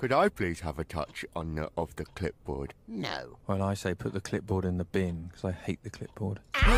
Could I please have a touch on the, of the clipboard? No. Well, I say put the clipboard in the bin because I hate the clipboard. Ah!